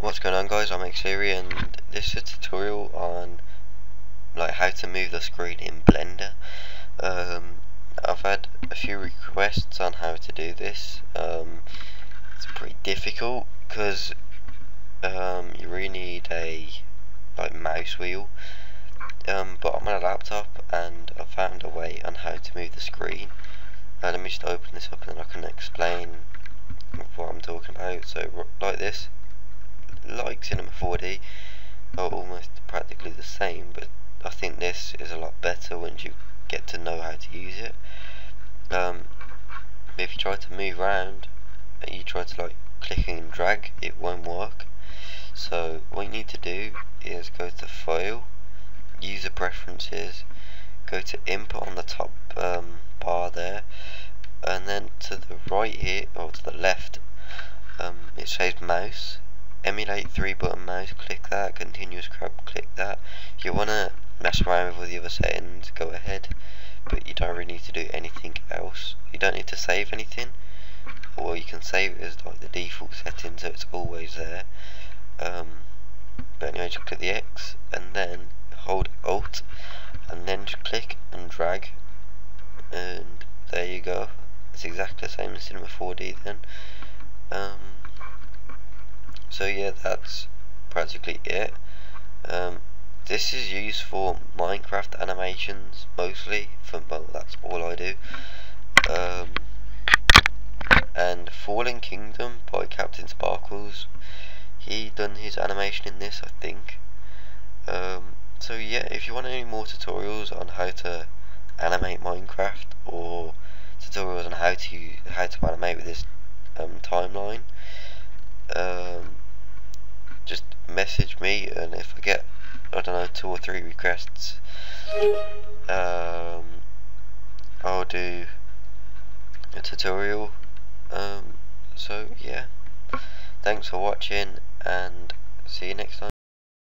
What's going on guys, I'm Xeri and this is a tutorial on like how to move the screen in Blender. Um, I've had a few requests on how to do this. Um, it's pretty difficult because um, you really need a like mouse wheel. Um, but I'm on a laptop and I found a way on how to move the screen. Uh, let me just open this up and then I can explain what I'm talking about. So like this like Cinema 4D are almost practically the same, but I think this is a lot better once you get to know how to use it. Um, if you try to move around, and you try to like click and drag, it won't work. So what you need to do is go to File, User Preferences, go to Input on the top um, bar there, and then to the right here, or to the left, um, it says Mouse, emulate three button mouse, click that, continuous grab, click that. If you want to mess around with all the other settings, go ahead, but you don't really need to do anything else. You don't need to save anything, or you can save it as like the default setting so it's always there. Um, but anyway, just click the X, and then hold Alt, and then just click and drag, and there you go. It's exactly the same as Cinema 4D then. Um, so yeah that's practically it. Um, this is used for Minecraft animations mostly for well that's all I do. Um, and Fallen Kingdom by Captain Sparkles. He done his animation in this I think. Um, so yeah if you want any more tutorials on how to animate Minecraft or tutorials on how to how to animate with this um, timeline um, message me and if I get I don't know two or three requests um, I'll do a tutorial um, so yeah. Thanks for watching and see you next time